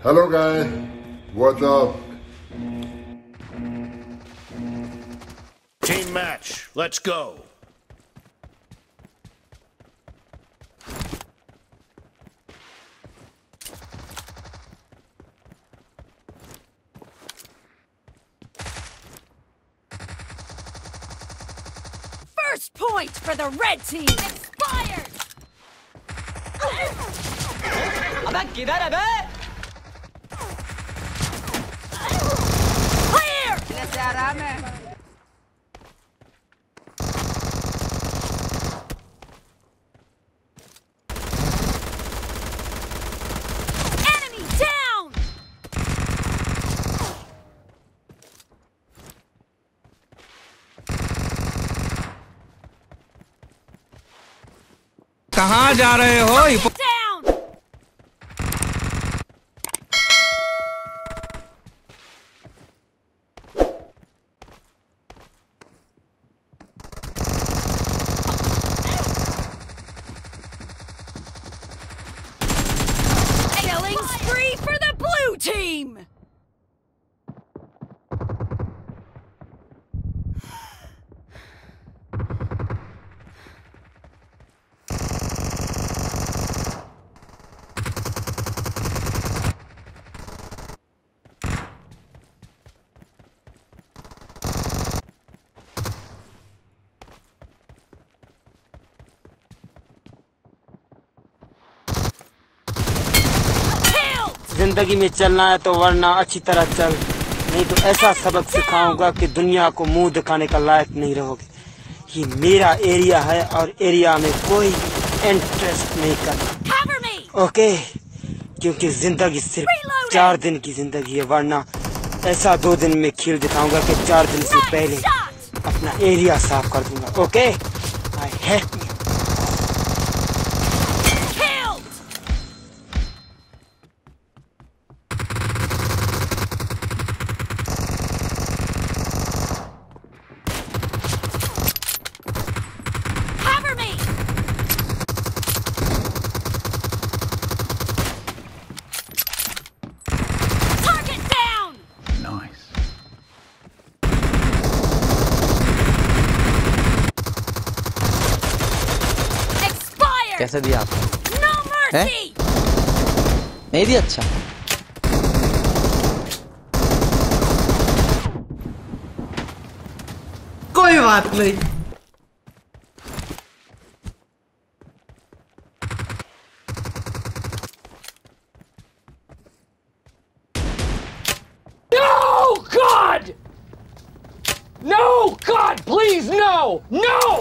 Hello guys, what's up? Team match, let's go. First point for the red team expired. About give that a bit. कहाँ जा रहे हो hippo- Down. Killing spree for the blue team. Killed. ज़िंदगी में चलना है तो वरना अच्छी तरह चल। नहीं तो ऐसा सबक सिखाऊँगा कि दुनिया को मुँह दिखाने का लायक नहीं रहोगे। ये मेरा एरिया है और एरिया में कोई इंटरेस्ट नहीं करना ओके? क्योंकि ज़िंदगी सिर्फ़ चार दिन की ज़िंदगी है वरना ऐसा दो दिन में खेल दिखाऊँगा कि चार दिन से पहले अपना एरिया साफ़ कर दूँगा। ओके? आई हेट कैसे दिया आपने No नहीं दिया अच्छा कोई बात नहीं No God No God please no No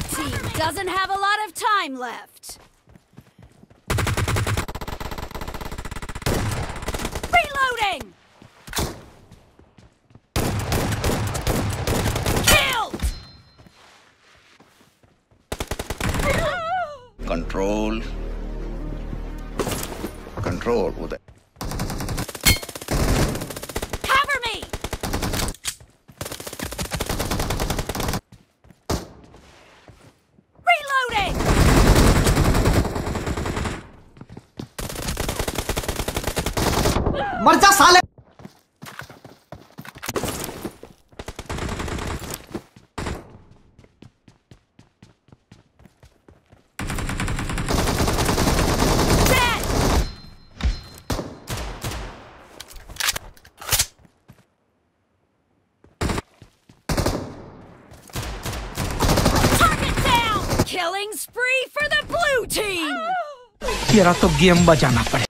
Red team doesn't have a lot of time left. Reloading! Killed! Control. Control with मर जा साले. Killing spree for the blue team. तेरा तो गेम बजाना पड़े